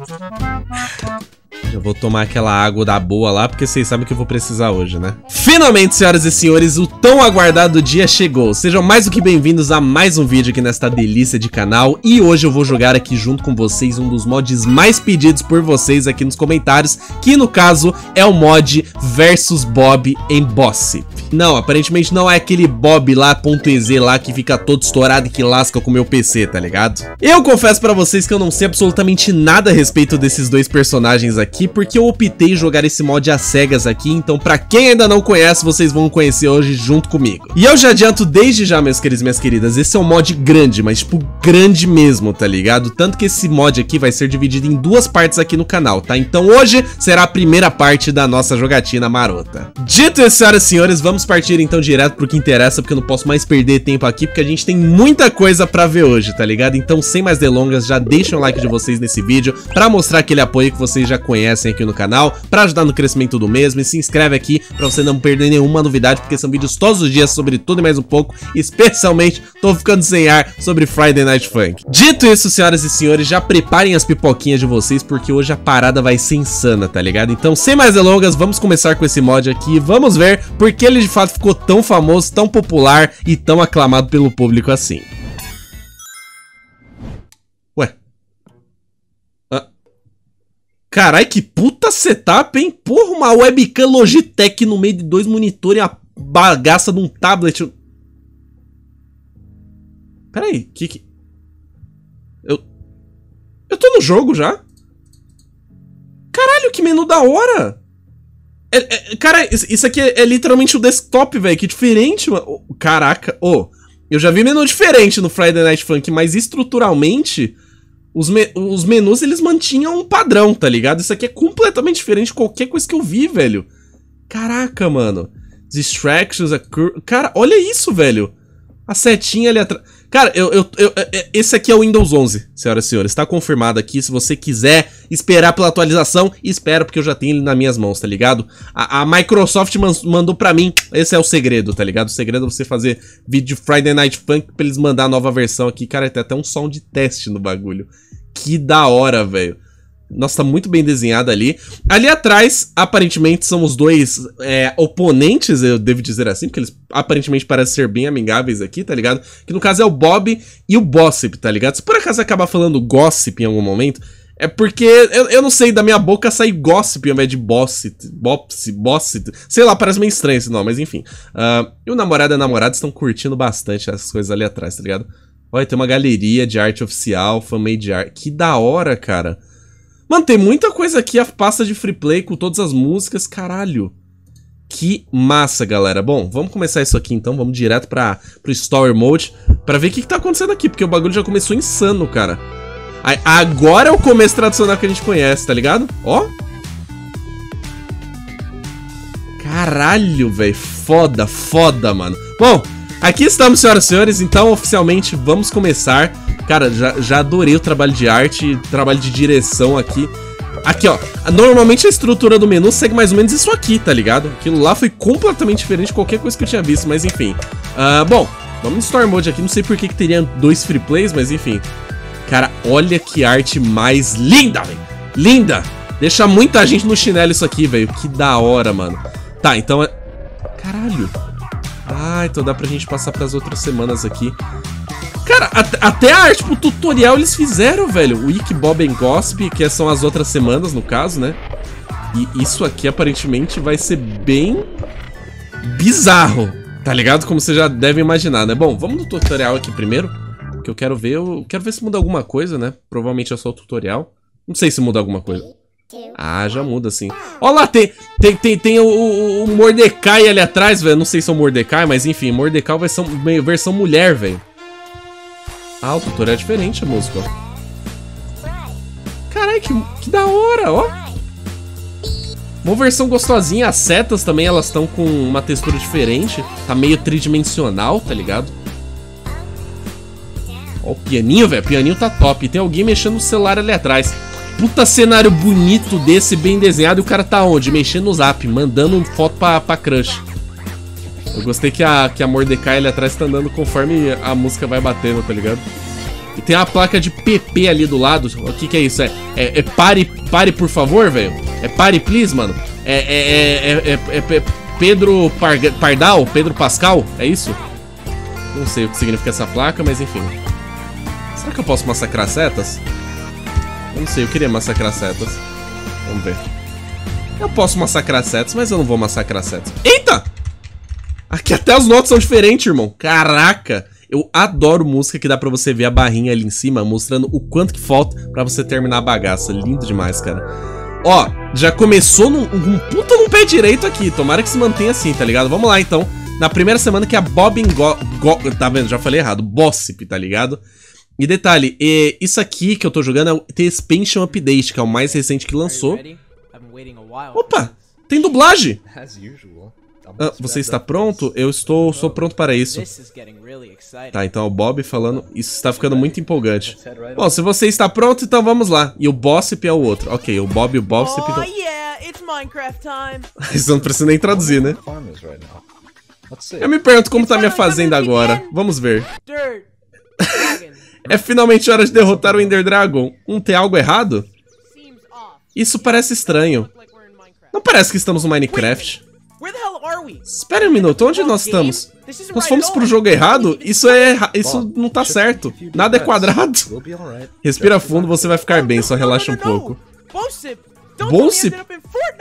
ハハハハ。Já vou tomar aquela água da boa lá, porque vocês sabem que eu vou precisar hoje, né? Finalmente, senhoras e senhores, o tão aguardado dia chegou. Sejam mais do que bem-vindos a mais um vídeo aqui nesta delícia de canal. E hoje eu vou jogar aqui junto com vocês um dos mods mais pedidos por vocês aqui nos comentários, que no caso é o mod Versus Bob em Bossip. Não, aparentemente não é aquele Bob lá, .ez lá, que fica todo estourado e que lasca com o meu PC, tá ligado? Eu confesso pra vocês que eu não sei absolutamente nada a respeito desses dois personagens aqui, porque eu optei jogar esse mod às cegas aqui, então pra quem ainda não conhece, vocês vão conhecer hoje junto comigo. E eu já adianto desde já, meus queridos e minhas queridas, esse é um mod grande, mas tipo, grande mesmo, tá ligado? Tanto que esse mod aqui vai ser dividido em duas partes aqui no canal, tá? Então hoje será a primeira parte da nossa jogatina marota. Dito isso, senhoras e senhores, vamos partir então direto pro que interessa, porque eu não posso mais perder tempo aqui, porque a gente tem muita coisa pra ver hoje, tá ligado? Então, sem mais delongas, já deixem o like de vocês nesse vídeo pra mostrar aquele apoio que vocês já conhecem aqui no canal, pra ajudar no crescimento do mesmo, e se inscreve aqui pra você não perder nenhuma novidade, porque são vídeos todos os dias sobre tudo e mais um pouco, especialmente tô ficando sem ar sobre Friday Night Funk. Dito isso, senhoras e senhores, já preparem as pipoquinhas de vocês, porque hoje a parada vai ser insana, tá ligado? Então, sem mais delongas, vamos começar com esse mod aqui, vamos ver porque ele de fato ficou tão famoso, tão popular e tão aclamado pelo público assim. Carai, que puta setup, hein? Porra, uma webcam Logitech no meio de dois monitores e a bagaça de um tablet. Pera aí, que que... Eu... Eu tô no jogo já? Caralho, que menu da hora! É, é, cara, isso aqui é, é literalmente o desktop, velho. Que diferente, mano. Caraca, ô. Oh, eu já vi menu diferente no Friday Night Funk, mas estruturalmente, os, me os menus eles mantinham um padrão, tá ligado? Isso aqui é completamente diferente de qualquer coisa que eu vi, velho. Caraca, mano. Distractions, a cur... Cara, olha isso, velho. A setinha ali atrás. Cara, eu, eu, eu, é, esse aqui é o Windows 11, senhoras e senhores. Tá confirmado aqui. Se você quiser esperar pela atualização, espera, porque eu já tenho ele nas minhas mãos, tá ligado? A, a Microsoft mandou pra mim. Esse é o segredo, tá ligado? O segredo é você fazer vídeo Friday Night Funk pra eles mandar a nova versão aqui. Cara, tem até um som de teste no bagulho. Que da hora, velho. Nossa, tá muito bem desenhada ali. Ali atrás, aparentemente, são os dois é, oponentes, eu devo dizer assim, porque eles aparentemente parecem ser bem amigáveis aqui, tá ligado? Que no caso é o Bob e o Bossip, tá ligado? Se por acaso acabar falando Gossip em algum momento, é porque eu, eu não sei, da minha boca sai Gossip ao invés de Bossit, Bopsi, Bossit. Sei lá, parece meio estranho esse nome, mas enfim. Uh, e o namorado e a namorada estão curtindo bastante essas coisas ali atrás, tá ligado? Olha, tem uma galeria de arte oficial, fan-made art. Que da hora, cara. Mano, tem muita coisa aqui, a pasta de free play com todas as músicas, caralho. Que massa, galera. Bom, vamos começar isso aqui então, vamos direto para pro Story Mode, pra ver o que, que tá acontecendo aqui, porque o bagulho já começou insano, cara. Agora é o começo tradicional que a gente conhece, tá ligado? Ó. Caralho, velho. Foda, foda, mano. Bom, aqui estamos, senhoras e senhores, então oficialmente vamos começar. Cara, já, já adorei o trabalho de arte, trabalho de direção aqui. Aqui, ó. Normalmente a estrutura do menu segue mais ou menos isso aqui, tá ligado? Aquilo lá foi completamente diferente de qualquer coisa que eu tinha visto, mas enfim. Uh, bom, vamos no Story Mode aqui. Não sei por que, que teria dois free plays, mas enfim. Cara, olha que arte mais linda, velho. Linda! Deixa muita gente no chinelo isso aqui, velho. Que da hora, mano. Tá, então é... Caralho. Ah, então dá pra gente passar pras outras semanas aqui. Cara, até a arte pro tutorial eles fizeram, velho. O Bob and Gossip, que são as outras semanas, no caso, né? E isso aqui, aparentemente, vai ser bem bizarro, tá ligado? Como você já deve imaginar, né? Bom, vamos no tutorial aqui primeiro, que eu quero ver. Eu quero ver se muda alguma coisa, né? Provavelmente é só o tutorial. Não sei se muda alguma coisa. Ah, já muda sim. Olha lá, tem, tem, tem, tem o, o, o Mordecai ali atrás, velho. Não sei se é o Mordecai, mas enfim, Mordecai vai ser versão mulher, velho. Ah, o tutorial é diferente a música, ó. Caralho, que, que da hora, ó. Uma versão gostosinha, as setas também, elas estão com uma textura diferente. Tá meio tridimensional, tá ligado? Ó o pianinho, velho. O pianinho tá top. Tem alguém mexendo no celular ali atrás. Puta cenário bonito desse, bem desenhado. E o cara tá onde? Mexendo no zap, mandando foto pra, pra crush. Eu gostei que a, que a Mordecai ali atrás tá andando conforme a música vai batendo, tá ligado? E tem uma placa de PP ali do lado. O que que é isso? É, é, é pare, pare por favor, velho? É pare please, mano? É, é, é, é, é Pedro Pardal? Pedro Pascal? É isso? Não sei o que significa essa placa, mas enfim. Será que eu posso massacrar setas? Não sei, eu queria massacrar setas. Vamos ver. Eu posso massacrar setas, mas eu não vou massacrar setas. Eita! Aqui até as notas são diferentes, irmão. Caraca! Eu adoro música que dá pra você ver a barrinha ali em cima, mostrando o quanto que falta pra você terminar a bagaça. Lindo demais, cara. Ó, já começou num, um puta num pé direito aqui. Tomara que se mantenha assim, tá ligado? Vamos lá, então. Na primeira semana que a Bobbin Go... Go tá vendo? Já falei errado. Bossip, tá ligado? E detalhe, isso aqui que eu tô jogando é o The Expansion Update, que é o mais recente que lançou. Opa! Tem dublagem! Ah, você está pronto? Eu estou sou pronto para isso. Tá, então é o Bob falando. Isso está ficando muito empolgante. Bom, se você está pronto, então vamos lá. E o Bossip é o outro. Ok, o Bob e o Bossip. Então... Isso não precisa nem traduzir, né? Eu me pergunto como tá minha fazenda agora. Vamos ver. é finalmente hora de derrotar o Ender Dragon. Um tem algo errado? Isso parece estranho. Não parece que estamos no Minecraft. Espera um minuto, onde nós estamos? Nós fomos pro jogo errado? Isso é. Isso não tá certo. Nada é quadrado. Respira fundo, você vai ficar bem, só relaxa um pouco. Bolsip?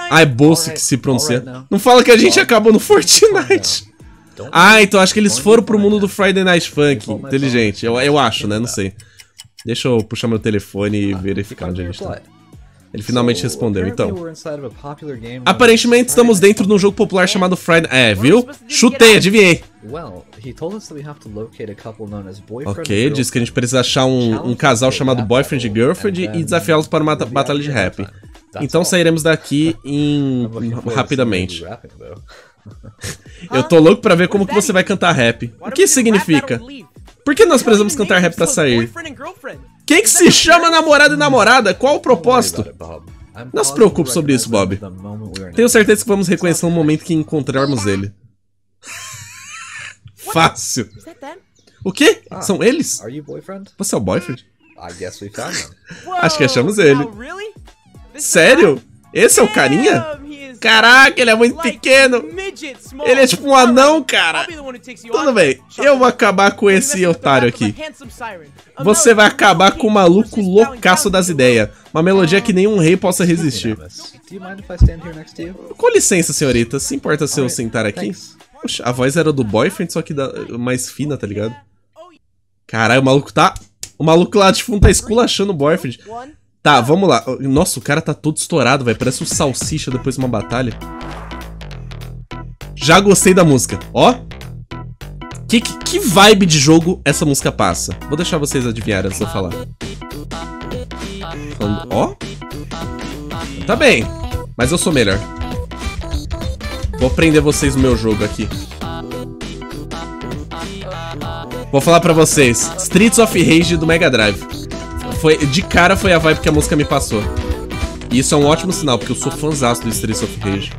Ah, é Bolsip que se pronuncia. Não fala que a gente acabou no Fortnite. Ah, então acho que eles foram pro mundo do Friday Night Funk. Inteligente, eu, eu acho, né? Não sei. Deixa eu puxar meu telefone e verificar onde a gente tá. Ele finalmente respondeu, então. Aparentemente estamos dentro de um jogo popular chamado Friday... É, viu? Chutei, adivinhei. Ok, diz que a gente precisa achar um, um casal chamado Boyfriend e Girlfriend e desafiá-los para uma batalha de rap. Então sairemos daqui em... rapidamente. Eu tô louco pra ver como que você vai cantar rap. O que isso significa? Por que nós precisamos cantar rap pra sair? Quem que se chama namorado e namorada? Qual o propósito? Não se preocupe sobre isso, Bob. Tenho certeza que vamos reconhecer no momento que encontrarmos ele. Fácil. O quê? Ah, São eles? Você é o boyfriend? Acho que achamos ele. Sério? Esse é o carinha? Caraca, ele é muito pequeno. Ele é tipo um anão, cara. Tudo bem, eu vou acabar com esse otário aqui. Você vai acabar com o maluco loucaço das ideias. Uma melodia que nenhum rei possa resistir. Com licença, senhorita. Se importa se eu sentar aqui? Poxa, a voz era do boyfriend, só que da, mais fina, tá ligado? Caralho, o maluco tá... O maluco lá de fundo tá esculachando o boyfriend. Tá, vamos lá. Nossa, o cara tá todo estourado, velho. Parece um salsicha depois de uma batalha. Já gostei da música. Ó. Que, que, que vibe de jogo essa música passa? Vou deixar vocês adivinharem antes de eu falar. Ó. Tá bem. Mas eu sou melhor. Vou prender vocês no meu jogo aqui. Vou falar pra vocês. Streets of Rage do Mega Drive foi, de cara foi a vibe que a música me passou. E isso é um ótimo sinal, porque eu sou fãzaço do Streets of Rage.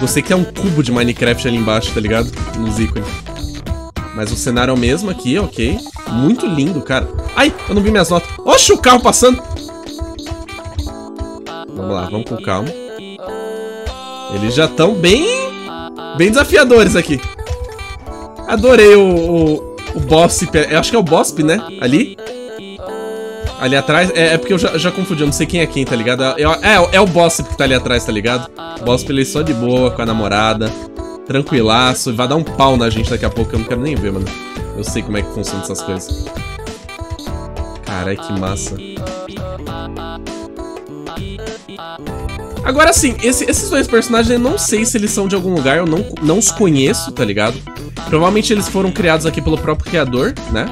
Você que é um cubo de Minecraft ali embaixo, tá ligado? Nos ícones. Mas o cenário é o mesmo aqui, ok. Muito lindo, cara. Ai, eu não vi minhas notas. Oxe, o carro passando! Vamos lá, vamos com calma. Eles já estão bem... Bem desafiadores aqui. Adorei o, o, o Bossp. Eu acho que é o Bosp, né? Ali. Ali atrás, é, é porque eu já, já, confundi, eu não sei quem é quem, tá ligado? É, é, o boss que tá ali atrás, tá ligado? O boss ele só de boa, com a namorada, tranquilaço, vai dar um pau na gente daqui a pouco, eu não quero nem ver, mano. Eu sei como é que funciona essas coisas. Carai, que massa. Agora sim, esse, esses dois personagens eu não sei se eles são de algum lugar, eu não, não os conheço, tá ligado? Provavelmente eles foram criados aqui pelo próprio criador, né?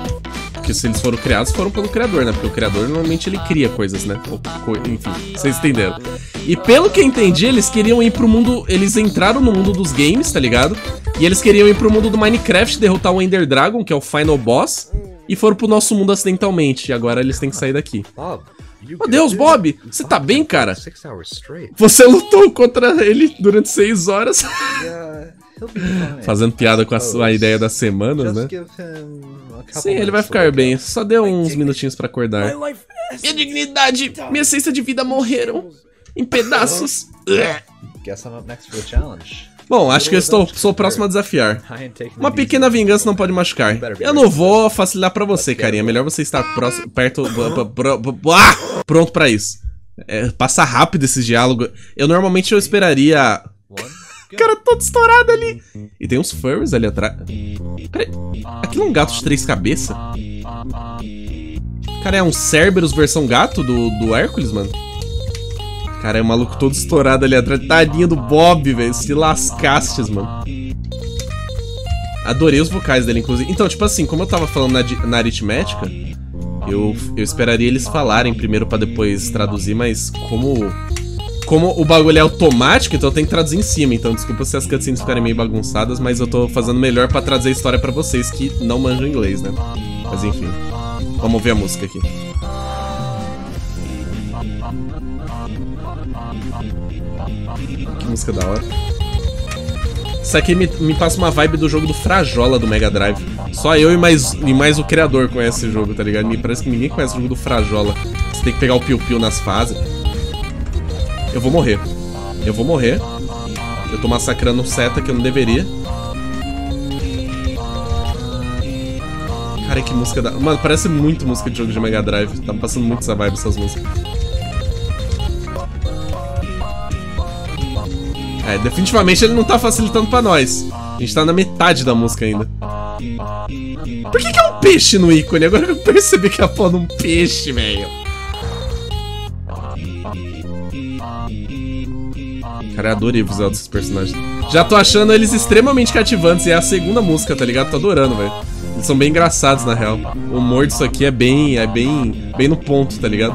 Porque se eles foram criados, foram pelo criador, né? Porque o criador normalmente ele cria coisas, né? Ou, enfim, vocês entenderam. E pelo que eu entendi, eles queriam ir pro mundo. Eles entraram no mundo dos games, tá ligado? E eles queriam ir pro mundo do Minecraft, derrotar o Ender Dragon, que é o final boss. E foram pro nosso mundo acidentalmente. E agora eles têm que sair daqui. Meu Deus, Bob! Você tá bem, cara? Você lutou contra ele durante seis horas. Fazendo piada com a sua ideia das semanas, né? Sim, ele vai ficar bem. Só deu uns minutinhos pra acordar. Minha dignidade, minha essência de vida morreram em pedaços. Guess I'm up next for the challenge. Bom, acho que eu estou, sou o próximo a desafiar. Uma pequena vingança não pode machucar. Eu não vou facilitar pra você, carinha. Melhor você estar próximo, perto, ah, pronto pra isso. É, passa rápido esse diálogo. Eu normalmente eu esperaria... cara todo estourado ali. E tem uns furries ali atrás. Peraí, aquilo é um gato de três cabeças? Cara, é um Cerberus versão gato do, do Hércules, mano? Cara, é um maluco todo estourado ali atrás. Tadinho do Bob, velho. Se lascastes, mano. Adorei os vocais dele, inclusive. Então, tipo assim, como eu tava falando na, na aritmética, eu, eu esperaria eles falarem primeiro pra depois traduzir, mas como... Como o bagulho é automático, então eu tenho que traduzir em cima. Então desculpa se as cutscenes ficarem meio bagunçadas, mas eu tô fazendo melhor pra trazer a história pra vocês que não manjam inglês, né? Mas enfim. Vamos ver a música aqui. Que música da hora. Isso aqui me, me, passa uma vibe do jogo do Frajola do Mega Drive. Só eu e mais, e mais o criador conhece esse jogo, tá ligado? Me parece que ninguém conhece o jogo do Frajola. Você tem que pegar o piu-piu nas fases. Eu vou morrer. Eu vou morrer. Eu tô massacrando seta que eu não deveria. Cara, que música da... Mano, parece muito música de jogo de Mega Drive. Tá passando muito essa vibe, essas músicas. É, definitivamente ele não tá facilitando pra nós. A gente tá na metade da música ainda. Por que, que é um peixe no ícone? Agora eu percebi que é a porra de um peixe, velho. Cara, eu adorei visual desses personagens. Já tô achando eles extremamente cativantes. E é a segunda música, tá ligado? Tô adorando, velho. Eles são bem engraçados, na real. O humor disso aqui é bem, é bem, bem no ponto, tá ligado?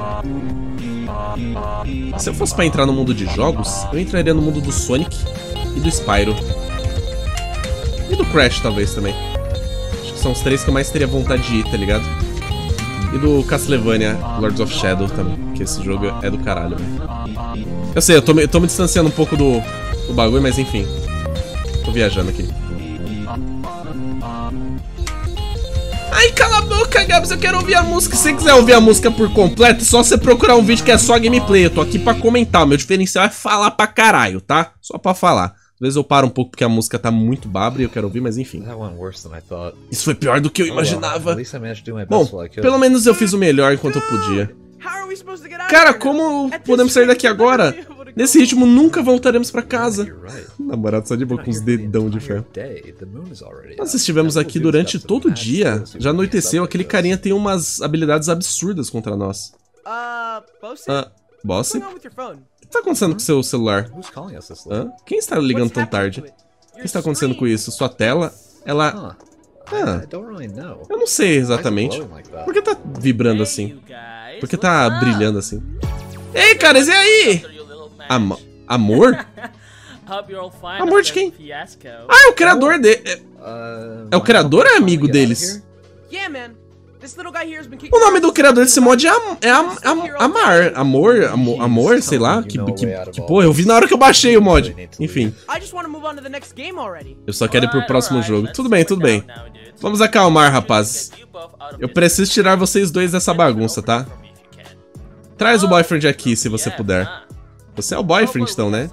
Se eu fosse pra entrar no mundo de jogos, eu entraria no mundo do Sonic e do Spyro. E do Crash, talvez, também. Acho que são os três que eu mais teria vontade de ir, tá ligado? E do Castlevania Lords of Shadow também, que esse jogo é do caralho, velho. Eu sei, eu tô, eu tô me distanciando um pouco do, do bagulho, mas enfim. Tô viajando aqui. Ai, cala a boca, Gabs, eu quero ouvir a música. Se você quiser ouvir a música por completo, é só você procurar um vídeo que é só gameplay. Eu tô aqui pra comentar. O meu diferencial é falar pra caralho, tá? Só pra falar. Às vezes eu paro um pouco porque a música tá muito babra e eu quero ouvir, mas enfim. Isso foi pior do que eu imaginava. Bom, pelo menos eu fiz o melhor enquanto eu podia. Cara, como podemos sair daqui agora? Nesse ritmo, nunca voltaremos pra casa. Namorado só de boa com os dedão de ferro. Nós estivemos aqui durante todo o dia. Já anoiteceu, aquele carinha tem umas habilidades absurdas contra nós. Ah, Bossy? O que está acontecendo com seu celular? Hã? Quem está ligando tão tarde? O que está acontecendo com isso? Sua tela? Ela... Ah, eu não sei exatamente. Por que tá vibrando assim? Por que tá brilhando assim? Ei, caras, e aí? Am amor? Amor de quem? Ah, é o criador dele. É, uh, é o criador ou é amigo deles? O nome do criador desse mod é, Am é Am Am Amar. Amor, amor, amor, sei lá. Que, que, que porra, eu vi na hora que eu baixei o mod. Enfim. Eu só quero ir pro próximo jogo. Tudo bem, tudo bem. Vamos acalmar, rapazes. Eu preciso tirar vocês dois dessa bagunça, tá? Traz o boyfriend aqui, se você puder. Você é o boyfriend, então, né?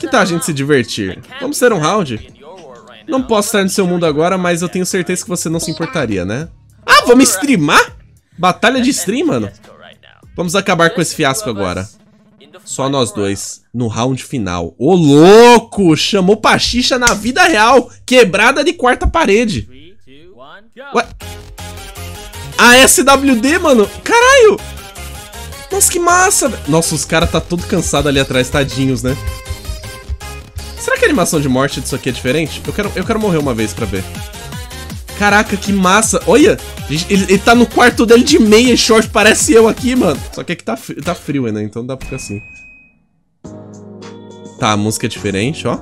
Que tal a gente se divertir? Vamos ter um round? Não posso estar no seu mundo agora, mas eu tenho certeza que você não se importaria, né? Ah, vamos streamar? Batalha de stream, mano? Vamos acabar com esse fiasco agora. Só nós dois, no round final. Ô, louco! Chamou Pachicha na vida real. Quebrada de quarta parede. Ué? A SWD, mano? Caralho! Nossa, que massa! Nossa, os caras tá todo cansado ali atrás, tadinhos, né? Será que a animação de morte disso aqui é diferente? Eu quero, eu quero morrer uma vez pra ver. Caraca, que massa! Olha! Ele, ele tá no quarto dele de meia short, parece eu aqui, mano. Só que aqui tá, tá frio ainda, então dá pra ficar assim. Tá, a música é diferente, ó.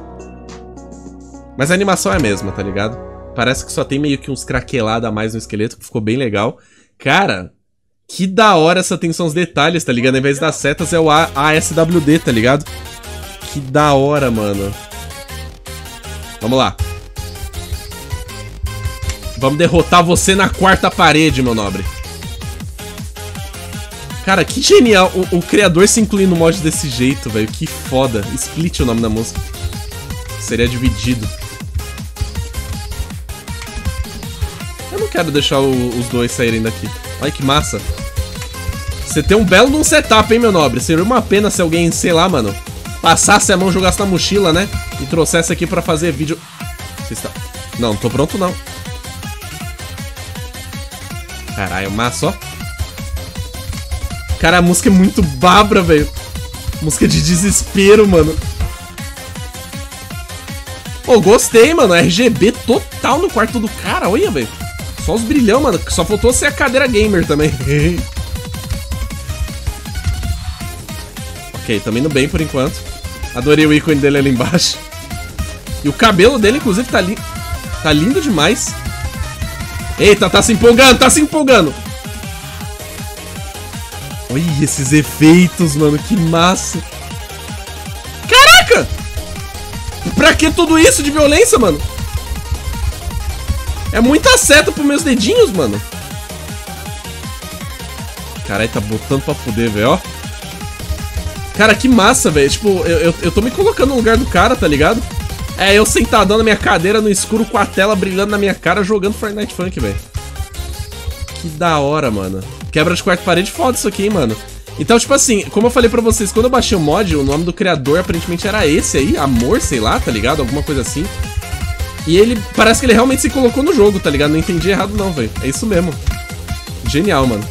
Mas a animação é a mesma, tá ligado? Parece que só tem meio que uns craquelados a mais no esqueleto, que ficou bem legal. Cara, que da hora essa atenção aos detalhes, tá ligado? Ao invés das setas é o A ASWD, tá ligado? Que da hora, mano. Vamos lá. Vamos derrotar você na quarta parede, meu nobre. Cara, que genial o, o criador se incluir no mod desse jeito, velho. Que foda. Split o nome da música. Seria dividido. Eu não quero deixar o, os dois saírem daqui. Olha que massa. Você tem um belo um setup, hein, meu nobre. Seria uma pena se alguém, sei lá, mano, passasse a mão, jogasse na mochila, né? E trouxesse aqui pra fazer vídeo... Você está... Não, não tô pronto, não. Caralho, massa, ó. Cara, a música é muito babra, velho. Música de desespero, mano. Pô, gostei, mano. RGB total no quarto do cara. Olha, velho. Só os brilhão, mano. Só faltou ser a cadeira gamer também. ok, tamo indo bem por enquanto. Adorei o ícone dele ali embaixo. E o cabelo dele, inclusive, tá, li tá lindo demais. Eita, tá se empolgando, tá se empolgando. Olha esses efeitos, mano, que massa. Caraca! Pra que tudo isso de violência, mano? É muita seta pros meus dedinhos, mano. Caralho, tá botando pra fuder, velho, ó. Cara, que massa, velho. Tipo, eu, eu, eu tô me colocando no lugar do cara, tá ligado? É, eu sentadão na minha cadeira no escuro com a tela brilhando na minha cara jogando Fortnite Funk, velho. Que da hora, mano. Quebra de quarta parede foda isso aqui, hein, mano. Então, tipo assim, como eu falei pra vocês, quando eu baixei o mod, o nome do criador aparentemente era esse aí, Amor, sei lá, tá ligado? Alguma coisa assim. E ele, parece que ele realmente se colocou no jogo, tá ligado? Não entendi errado não, velho. É isso mesmo. Genial, mano.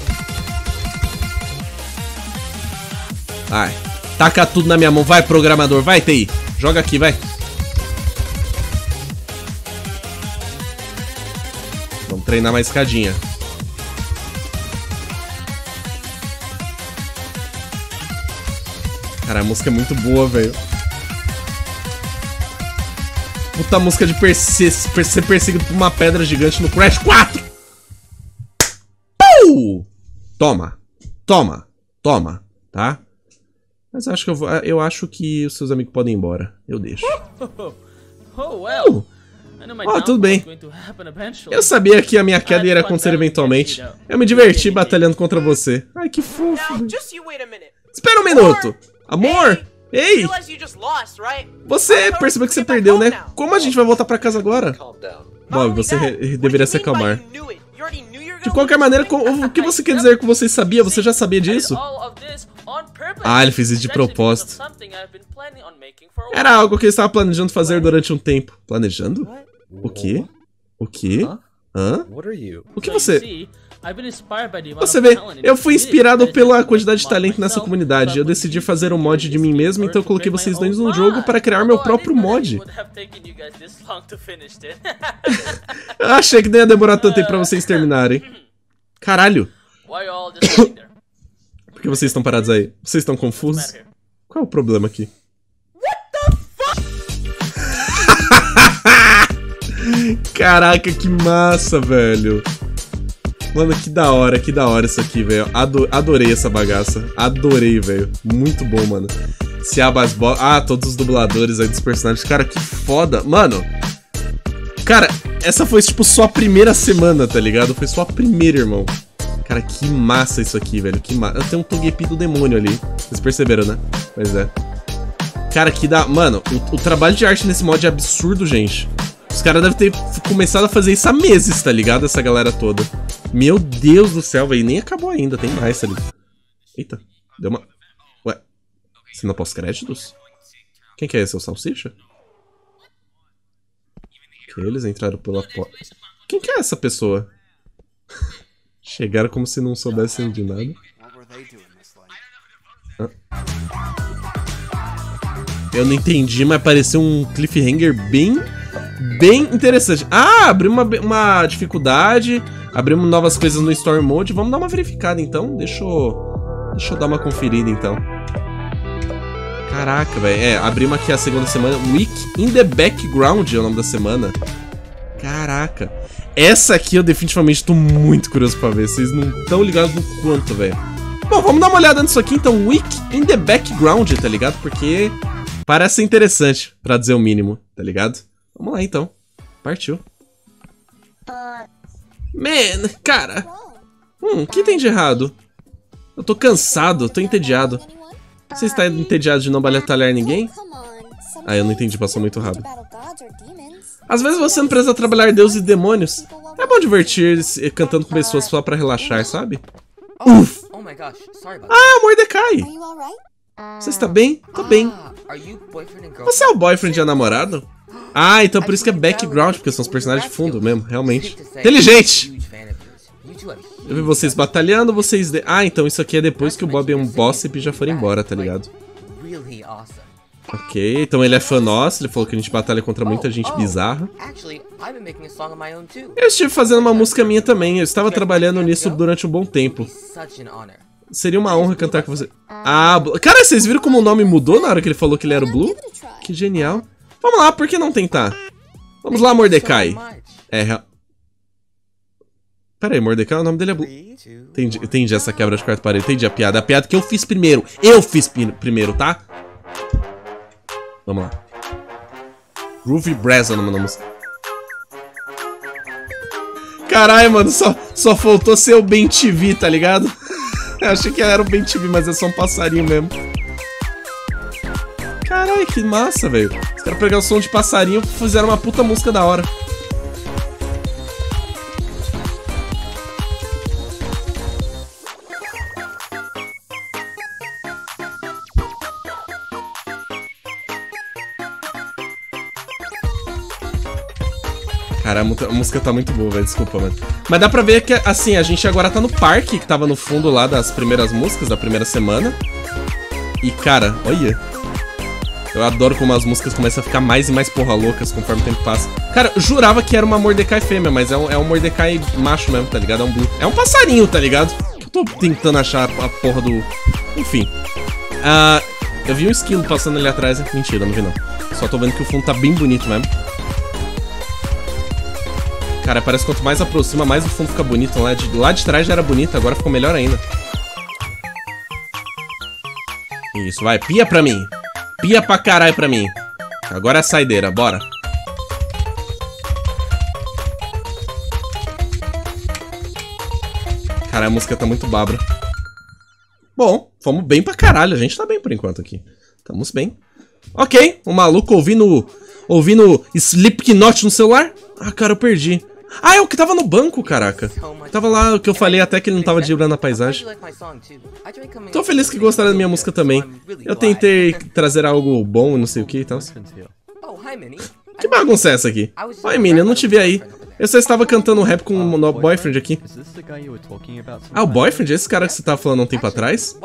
Ai. Taca tudo na minha mão. Vai, programador. Vai, TI. Joga aqui, vai. Vamos treinar mais escadinha. Cara, a música é muito boa, velho. Puta música de perse ser perseguido por uma pedra gigante no Crash 4. Pum! Toma. Toma. Toma. Tá? Mas acho que eu vou. Eu acho que os seus amigos podem ir embora. Eu deixo. Oh, well. Oh, tudo bem. Eu sabia que a minha queda iria acontecer eventualmente. Eu me diverti batalhando contra você. Ai, que fofo. Espera um minuto. Amor! Ei! Você percebeu que você perdeu, né? Como a gente vai voltar pra casa agora? Bob, você deveria se acalmar. De qualquer maneira, o que você quer dizer que você sabia? Você já sabia disso? Ah, ele fez isso de propósito. Era algo que ele estava planejando fazer durante um tempo. Planejando? O quê? O quê? Hã? O que você... Você vê, eu fui inspirado pela quantidade de talento nessa comunidade. Eu decidi fazer um mod de mim mesmo, então eu coloquei vocês dois no jogo para criar meu próprio mod. eu achei que nem ia demorar tanto tempo pra vocês terminarem. Caralho. Por que vocês estão parados aí? Vocês estão confusos? Qual é o problema aqui? Caraca, que massa, velho. Mano, que da hora, que da hora isso aqui, velho. Ado adorei essa bagaça. Adorei, velho. Muito bom, mano. Se abas Ah, todos os dubladores aí dos personagens. Cara, que foda. Mano. Cara, essa foi, tipo, só a primeira semana, tá ligado? Foi só a primeira, irmão. Cara, que massa isso aqui, velho. Que massa. Tem um Togepi do demônio ali. Vocês perceberam, né? Pois é. Cara, que dá... Mano, o, o trabalho de arte nesse mod é absurdo, gente. Os caras devem ter começado a fazer isso há meses, tá ligado? Essa galera toda. Meu Deus do céu, velho. Nem acabou ainda, tem mais ali. Eita, deu uma... Ué, cena pós-créditos? Quem que é esse? É o Salsicha? Eles entraram pela porta... Quem que é essa pessoa? Chegaram como se não soubessem de nada. Eu não entendi, mas pareceu um cliffhanger bem bem interessante. Ah, abriu uma, uma dificuldade, abrimos novas coisas no Story Mode. Vamos dar uma verificada então. Deixa eu, deixa eu dar uma conferida então. Caraca, velho. É, abrimos aqui a segunda semana. Week in the Background é o nome da semana. Caraca. Essa aqui eu definitivamente tô muito curioso pra ver. Vocês não estão ligados no quanto, velho. Bom, vamos dar uma olhada nisso aqui então. Week in the Background, tá ligado? Porque parece interessante, pra dizer o mínimo, tá ligado? Vamos lá então. Partiu. Man, cara. Hum, o que tem de errado? Eu tô cansado, tô entediado. Você está entediado de não batalhar ninguém? Ah, eu não entendi, passou muito rápido. Às vezes você não precisa trabalhar deuses e demônios. É bom divertir-se cantando com pessoas só pra relaxar, sabe? Uf! Ah, Mordecai! Você está bem? Tô bem. Você é o boyfriend e a namorado? Ah, então por isso que é background, porque são os personagens de fundo mesmo, realmente. Inteligente! Eu vi vocês batalhando, vocês... De... Ah, então isso aqui é depois que o Bob e um Bossip já foram embora, tá ligado? Ok, então ele é fã nosso, ele falou que a gente batalha contra muita gente bizarra. Eu estive fazendo uma música minha também, eu estava trabalhando nisso durante um bom tempo. Seria uma honra cantar com você. Ah, cara, vocês viram como o nome mudou na hora que ele falou que ele era o Blue? Que genial. Vamos lá, por que não tentar? Vamos lá, Mordecai. É, Pera aí, Mordecai, o nome dele é Blue. Entendi, entendi essa quebra de quarta parede, entendi a piada. A piada que eu fiz primeiro. Eu fiz primeiro, tá? Vamos lá. Groovy Braza no nome da música. Caralho, mano, só, só faltou ser o Ben TV, tá ligado? Eu achei que era o Ben TV, mas é só um passarinho mesmo. Caralho, que massa, velho. Os pegaram o som de passarinho e fizeram uma puta música da hora. Cara, a, música tá muito boa, velho. Desculpa, mano. Mas dá pra ver que, assim, a gente agora tá no parque, que tava no fundo lá das primeiras músicas, da primeira semana. E, cara, olha. Eu adoro como as músicas começam a ficar mais e mais porra loucas conforme o tempo passa. Cara, jurava que era uma Mordecai fêmea, mas é um, é um Mordecai macho mesmo, tá ligado? É um blue. É um passarinho, tá ligado? Eu tô tentando achar a porra do... Enfim. Uh, eu vi um esquilo passando ali atrás. Mentira, não vi não. Só tô vendo que o fundo tá bem bonito mesmo. Cara, parece que quanto mais aproxima, mais o fundo fica bonito. Lá de, lá de trás já era bonito, agora ficou melhor ainda. Isso, vai. Pia pra mim. Pia pra caralho pra mim. Agora é a saideira, bora. Cara, a música tá muito babra. Bom, fomos bem pra caralho. A gente tá bem por enquanto aqui. Tamo bem. Ok, o maluco ouvindo ouvindo Slipknot no celular. Ah, cara, eu perdi. Ah, é o que tava no banco, caraca. Tava lá, o que eu falei até que ele não tava driblando a paisagem. Tô feliz que gostaram da minha música também. Eu tentei trazer algo bom não sei o que e tal. Que bagunça é essa aqui? Oi, Minnie, eu não te vi aí. Eu só estava cantando um rap com o um boyfriend aqui. Ah, o boyfriend? Esse cara que você tava falando um tempo atrás?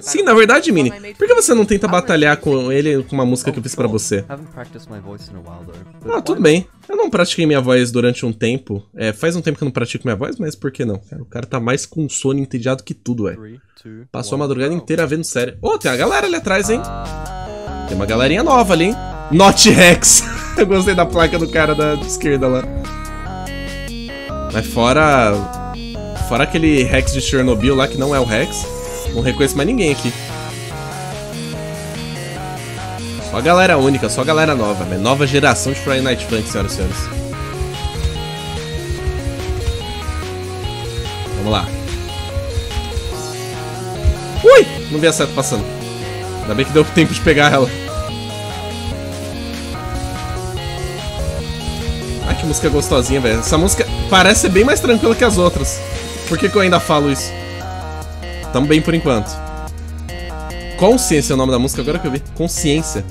Sim, na verdade, Minnie. Por que você não tenta batalhar com ele com uma música que eu fiz pra você? Ah, tudo bem. Eu não pratiquei minha voz durante um tempo. É, faz um tempo que eu não pratico minha voz, mas por que não? Cara, o cara tá mais com sono entediado que tudo, ué. Passou a madrugada inteira vendo série. Ô, oh, tem a galera ali atrás, hein? Tem uma galerinha nova ali, hein? Not Rex. eu gostei da placa do cara da esquerda lá. Mas fora... Fora aquele Rex de Chernobyl lá, que não é o Rex. Não reconheço mais ninguém aqui. Só galera única, só galera nova, né? Nova geração de Friday Night Funk, senhoras e senhores. Vamos lá. Ui! Não vi a seta passando. Ainda bem que deu tempo de pegar ela. Que música gostosinha, velho. Essa música parece ser bem mais tranquila que as outras. Por que, que eu ainda falo isso? Tamo bem por enquanto. Consciência é o nome da música, agora que eu vi. Consciência.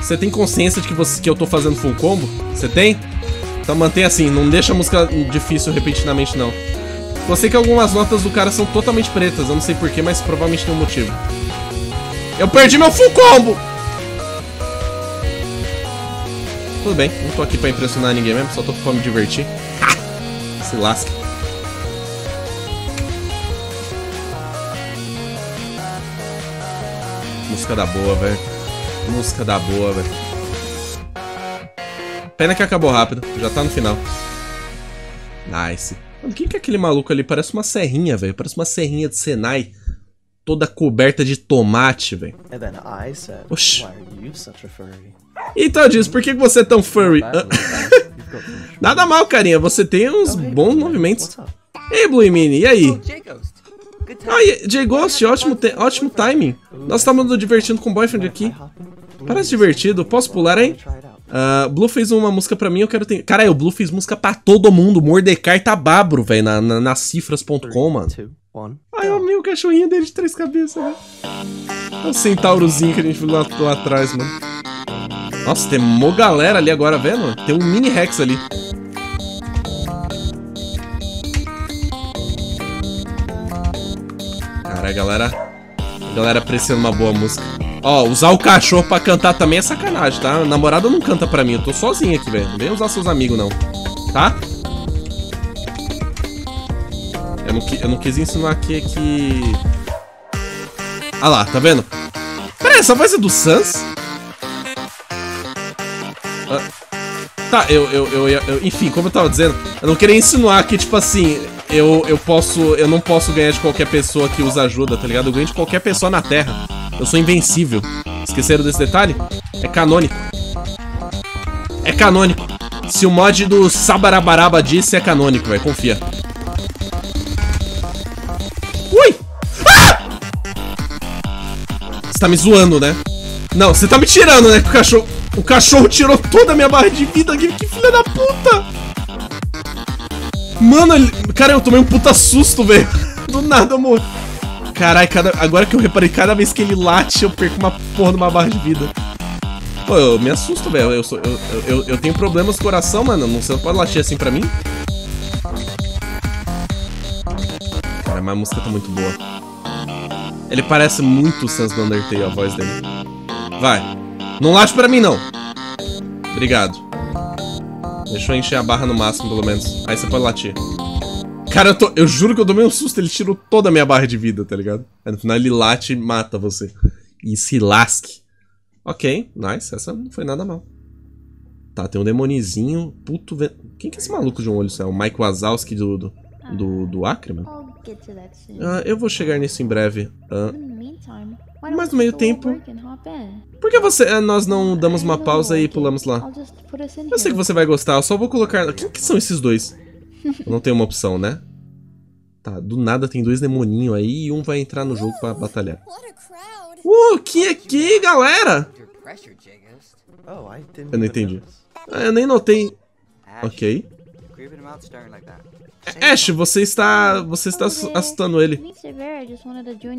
Você tem consciência de que, você, que eu tô fazendo full combo? Você tem? Então mantém assim, não deixa a música difícil repentinamente, não. Eu sei que algumas notas do cara são totalmente pretas, eu não sei porquê, mas provavelmente tem um motivo. Eu perdi meu full combo! Tudo bem, não tô aqui pra impressionar ninguém mesmo, só tô pra me divertir. Se lasca. Música da boa, velho. Música da boa, velho. Pena que acabou rápido, já tá no final. Nice. Mano, quem que é aquele maluco ali? Parece uma serrinha, velho. Parece uma serrinha de Senai. Toda coberta de tomate, velho. Oxi. Então diz, por que você é tão furry? Nada mal, carinha. Você tem uns Oh, hey, bons Blue, movimentos. Ei, Blue Mini, e aí? Ah, e- J Ghost, ótimo, ótimo timing. Nós estamos nos divertindo com o boyfriend aqui. Parece divertido. Posso pular, hein? Ah, Blue fez uma música pra mim, eu quero ter. Cara, o Blue fez música pra todo mundo. Mordecai tá babro, velho, na, na, nas cifras.com, mano. Ai, eu amei o cachorrinho dele de três cabeças, velho. É o centaurozinho que a gente viu lá, lá atrás, mano. Nossa, tem mó galera ali agora, vendo? Tem um mini Rex ali. Cara, a galera. A galera apreciando uma boa música. Ó, usar o cachorro pra cantar também é sacanagem, tá? Namorada não canta pra mim, eu tô sozinho aqui, velho. Não vem usar seus amigos, não. Tá? Eu não, eu não quis ensinar aqui que. Ah lá, tá vendo? Pera aí, essa voz é do Sans? Tá, eu, eu, eu, eu- Enfim, como eu tava dizendo, eu não queria insinuar que, tipo assim, eu, eu posso. Eu não posso ganhar de qualquer pessoa que usa ajuda, tá ligado? Eu ganho de qualquer pessoa na Terra. Eu sou invencível. Esqueceram desse detalhe? É canônico. É canônico. Se o mod do Sabarabaraba disse, é canônico, velho. Confia. Ui! Ah! Você tá me zoando, né? Não, você tá me tirando, né? O cachorro. O cachorro tirou toda a minha barra de vida aqui. Que filha da puta! Mano, ele... cara, eu tomei um puta susto, velho. Do nada morri. Caralho, cada... agora que eu reparei, cada vez que ele late, eu perco uma porra de uma barra de vida. Pô, eu me assusto, velho. Eu, sou... eu, eu, eu, tenho problemas no coração, mano. Não, você não pode latir assim pra mim? Cara, mas a música tá muito boa. Ele parece muito o Sans do Undertale, a voz dele. Vai. Não late pra mim, não. Obrigado. Deixa eu encher a barra no máximo, pelo menos. Aí você pode latir. Cara, eu, tô, eu juro que eu tomei um susto. Ele tirou toda a minha barra de vida, tá ligado? Aí no final ele late e mata você. E se lasque. Ok, nice. Essa não foi nada mal. Tá, tem um demonizinho. Puto. Quem que é esse maluco de um olho? É o Mike Wazowski do, do, do, do Acre, mano? Ah, eu vou chegar nisso em breve. Why Mas no meio tempo- por que você, ah, nós não damos uma pausa e pulamos lá? Eu sei que você vai gostar, eu só vou colocar. Quem que são esses dois? Eu não tenho uma opção, né? Tá, do nada tem dois demoninhos aí e um vai entrar no jogo pra batalhar. Uh, que aqui, galera? Oh. Eu não entendi. Ah, eu nem notei. Ok. Ash, você está. Você está assu- assustando ele.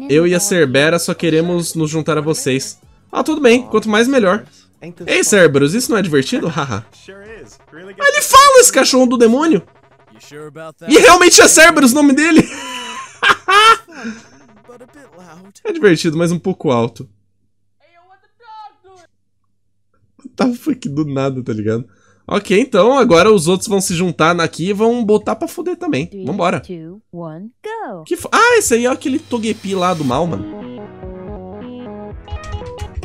Eu e a Cerbera só queremos nos juntar a vocês. Ah, tudo bem, quanto mais melhor. Ei? Cerberus, isso não é divertido? Haha. Ah, ele fala esse cachorro do demônio! E realmente é Cerberus o nome dele! É divertido, mas um pouco alto. Tá fuck do nada, tá ligado? Ok, então agora os outros vão se juntar aqui e vão botar pra fuder também. Vambora. Que Ah, esse aí é aquele Togepi lá do mal, mano.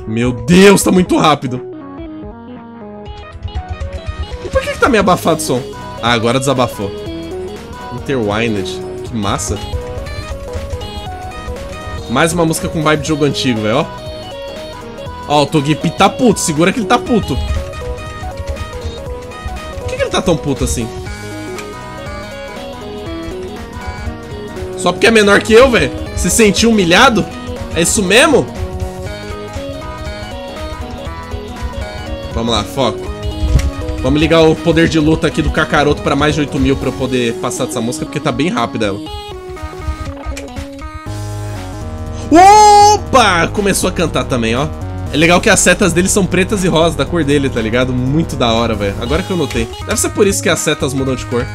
Meu Deus, tá muito rápido. E por que, que tá meio abafado o som? Ah, agora desabafou. Interwined. Que massa. Mais uma música com vibe de jogo antigo, velho, ó. Ó, o Togepi tá puto. Segura que ele tá puto. Tá tão puto assim? Só porque é menor que eu, velho? Se sentiu humilhado? É isso mesmo? Vamos lá, foco. Vamos ligar o poder de luta aqui do Kakaroto pra mais de 8 mil pra eu poder passar dessa música, porque tá bem rápida ela. Opa! Começou a cantar também, ó. É legal que as setas dele são pretas e rosas, da cor dele, tá ligado? Muito da hora, velho. Agora que eu notei. Deve ser por isso que as setas mudam de cor.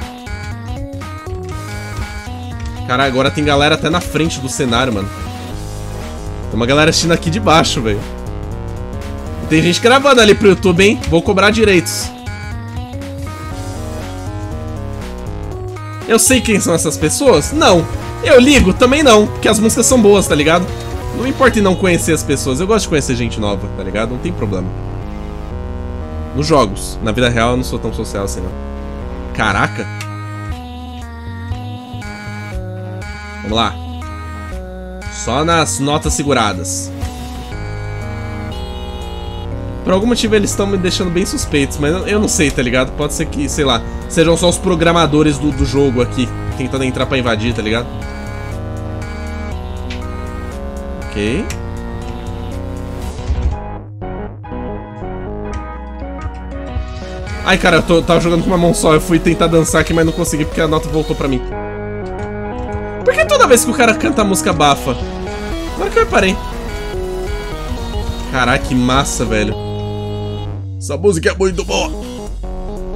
Cara, agora tem galera até na frente do cenário, mano. Tem uma galera assistindo aqui de baixo, velho. Tem gente gravando ali pro YouTube, hein? Vou cobrar direitos. Eu sei quem são essas pessoas? Não. Eu ligo? Também não, porque as músicas são boas, tá ligado? Não importa em não conhecer as pessoas, eu gosto de conhecer gente nova, tá ligado? Não tem problema. Nos jogos. Na vida real eu não sou tão social assim, não. Caraca. Vamos lá. Só nas notas seguradas. Por algum motivo eles estão me deixando bem suspeitos, mas eu, eu não sei, tá ligado? Pode ser que, sei lá, sejam só os programadores do, do jogo aqui, tentando entrar pra invadir, tá ligado? Ok. Ai, cara, eu tô, tava jogando com uma mão só, eu fui tentar dançar aqui, mas não consegui porque a nota voltou pra mim. Por que toda vez que o cara canta a música bafa? Agora que eu reparei. Caraca, que massa, velho. Essa música é muito boa.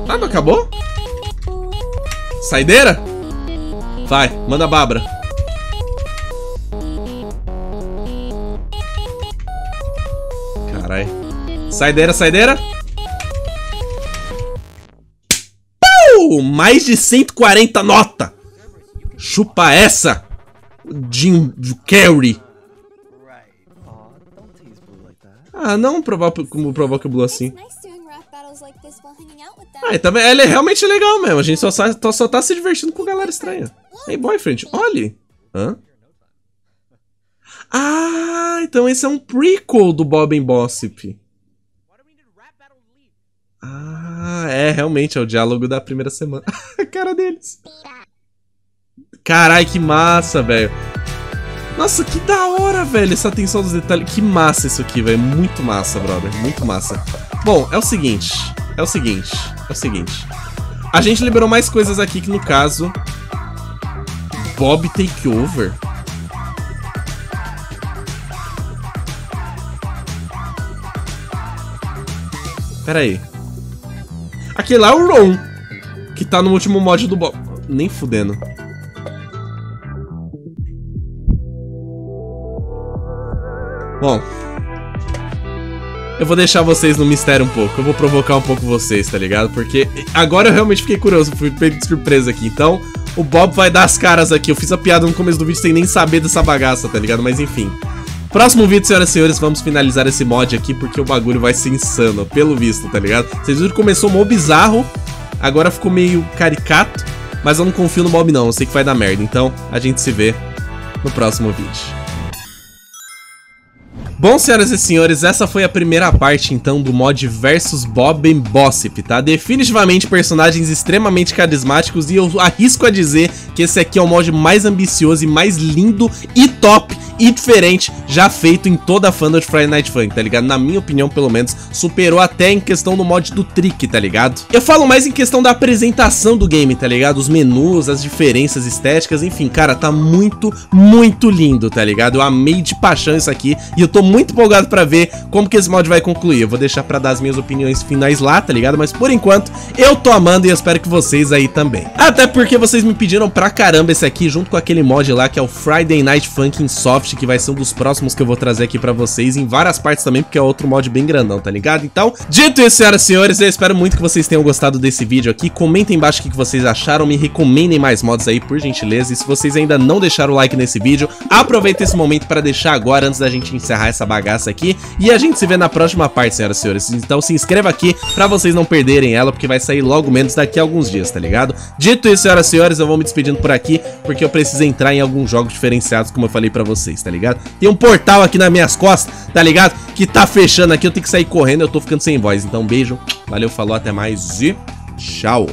Ah, não acabou? Saideira? Vai, manda Babra. Saideira, saideira. Pau! Mais de 140 nota. Chupa essa. Jim Carrey. Ah, não provoca como provoca o Blue assim. Ah, e também, ela é realmente legal mesmo. A gente só, só, só tá se divertindo com galera estranha. Hey, boyfriend, olhe. Hã? Ah, então esse é um prequel do Bob and Gossip. Ah, é, realmente, é o diálogo da primeira semana. A cara deles. Carai, que massa, velho. Nossa, que da hora, velho, essa atenção dos detalhes. Que massa isso aqui, velho. Muito massa, brother. Muito massa. Bom, é o seguinte. É o seguinte. É o seguinte. A gente liberou mais coisas aqui que, no caso... Bob Takeover. Pera aí. Aquele lá é o Ron. Que tá no último mod do Bob. Nem fudendo. Bom. Eu vou deixar vocês no mistério um pouco. Eu vou provocar um pouco vocês, tá ligado? Porque agora eu realmente fiquei curioso. Fui pego de surpresa aqui. Então, o Bob vai dar as caras aqui. Eu fiz a piada no começo do vídeo sem nem saber dessa bagaça, tá ligado? Mas enfim. Próximo vídeo, senhoras e senhores, vamos finalizar esse mod aqui porque o bagulho vai ser insano, pelo visto, tá ligado? Vocês viram que começou mó bizarro, agora ficou meio caricato, mas eu não confio no Bob não, eu sei que vai dar merda. Então, a gente se vê no próximo vídeo. Bom, senhoras e senhores, essa foi a primeira parte, então, do mod versus Bob and Bossip, tá? Definitivamente personagens extremamente carismáticos e eu arrisco a dizer que esse aqui é o mod mais ambicioso e mais lindo e top e diferente já feito em toda a fandom de Friday Night Funk, tá ligado? Na minha opinião, pelo menos, superou até em questão do mod do Trick, tá ligado? Eu falo mais em questão da apresentação do game, tá ligado? Os menus, as diferenças estéticas, enfim, cara, tá muito, muito lindo, tá ligado? Eu amei de paixão isso aqui e eu tô muito empolgado pra ver como que esse mod vai concluir. Eu vou deixar pra dar as minhas opiniões finais lá, tá ligado? Mas por enquanto, eu tô amando e espero que vocês aí também. Até porque vocês me pediram pra caramba esse aqui, junto com aquele mod lá que é o Friday Night Funkin' Soft, que vai ser um dos próximos que eu vou trazer aqui pra vocês em várias partes também, porque é outro mod bem grandão, tá ligado? Então, dito isso, senhoras e senhores, eu espero muito que vocês tenham gostado desse vídeo aqui. Comentem embaixo o que vocês acharam, me recomendem mais mods aí, por gentileza. E se vocês ainda não deixaram o like nesse vídeo, aproveita esse momento pra deixar agora, antes da gente encerrar essa bagaça aqui. E a gente se vê na próxima parte, senhoras e senhores. Então se inscreva aqui pra vocês não perderem ela, porque vai sair logo menos daqui a alguns dias, tá ligado? Dito isso, senhoras e senhores, eu vou me despedindo por aqui, porque eu preciso entrar em alguns jogos diferenciados, como eu falei pra vocês, tá ligado? Tem um portal aqui nas minhas costas, tá ligado? Que tá fechando aqui, eu tenho que sair correndo, eu tô ficando sem voz. Então, beijo, valeu, falou, até mais e tchau!